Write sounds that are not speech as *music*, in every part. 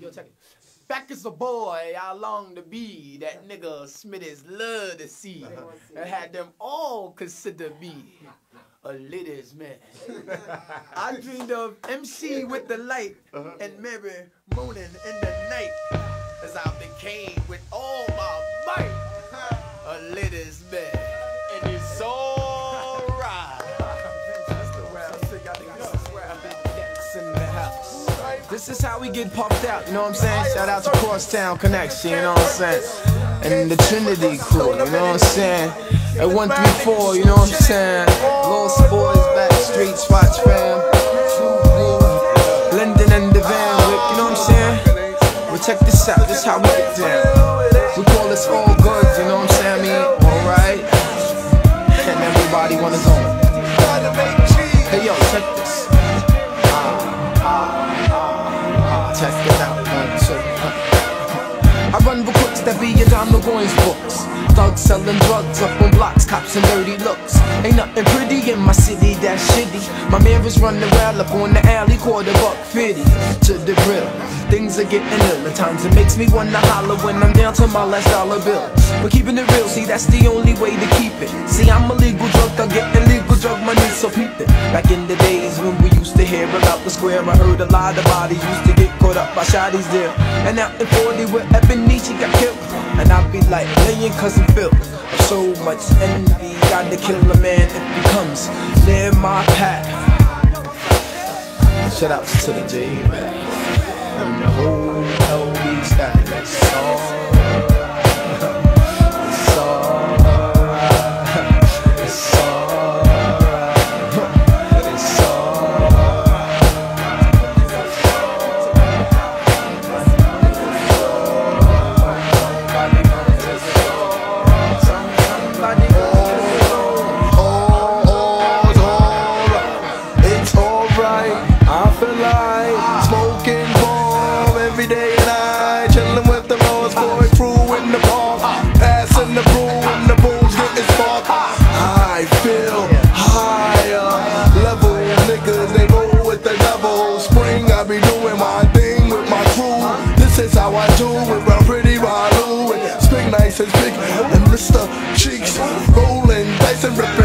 Yo, check it. Back as a boy, I long to be that nigga Smitty's love to see. Uh-huh. And had them all consider me a ladies man. I dreamed of MC with the light uh-huh. and Mary moaning in the night as I became with all my might *laughs* a ladies man. This is how we get puffed out, you know what I'm saying? Shout out to Crosstown Connection, you know what I'm saying? And the Trinity crew, you know what I'm saying? At 134, you know what I'm saying? Lost Boyz, Back Street, Spots Fam, Linden and the Van Wyck, you know what I'm saying? Well, check this out, this how we Check it out, one, two. I run with crooks that be your Don LeRoy's books. Thugs selling drugs up on blocks, cops and dirty looks. Ain't nothing pretty in my city that's shitty. My man was running well up on the alley, quarter buck fifty to the grill. Things are getting ill. At times it makes me wanna holler when I'm down to my last dollar bill. But keeping it real, see that's the only way to keep it. See I'm a legal drug thug, getting legal drug money, so peep it. Back in the days when we used to hear about the square, I heard a lot of bodies used to get caught up by shotties there. And out in 40 where Ebony got killed. And I be like, million cousin Phil. So much envy, gotta kill a man if he comes near my path. Shout out to the J It's alright, I feel like smoking bomb every day and night. Chilling with the Lost Boy crew in the park. Passing the brew and the booze getting sparked. I feel higher. Level niggas, they roll with the devil. Spring, I be doing my thing with my crew. This is how I do with my pretty Balu. And Spigg Nice and big and Mr. Cheeks. Rolling dice and ripping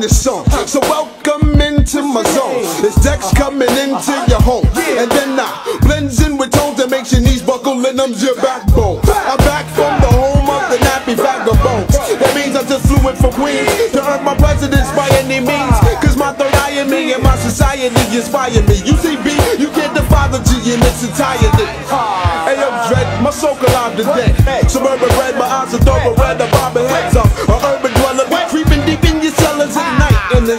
when it's. So welcome into my zone. This Dex coming into your home. And then I blends in with tones that makes your knees buckle and numbs your backbone. I'm back from the home of the nappy vagabonds. That means I just flew in from Queens to earn my presidents by any means. Cause my third eye in me and my society inspire me. You see, B, you get the father G in its entirety. Hey, yo, Dread, my soul alive today. Suburban red, my eyes are thoroughbred, I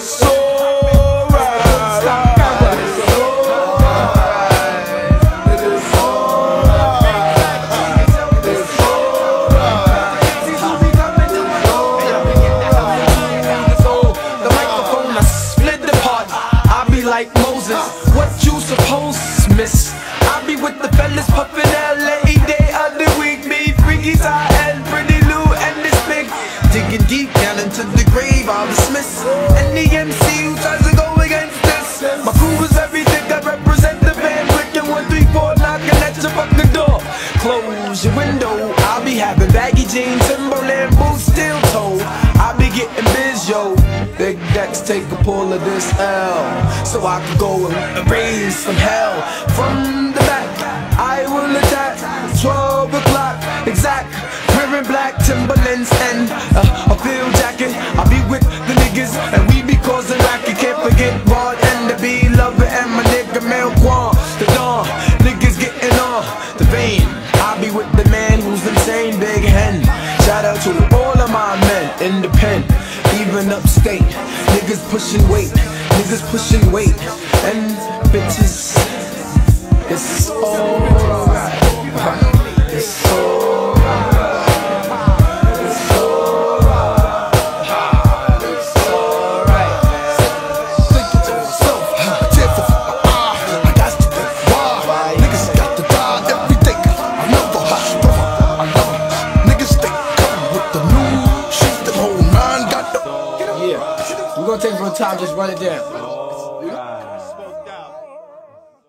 split apart. I be like Moses. What you miss? I be with the fellas puffin' LA day of the week. Me freaky side Close your window. I'll be having baggy jeans, Timberland boots, steel toe. I'll be getting biz, yo. Big decks take a pull of this L, so I can go and raise some hell from the back. I will attack. 12 o'clock, exact. Wearing black Timberlands and a field jacket. pushing weight, niggas pushing weight, and bitches. It's all. time, just run it down.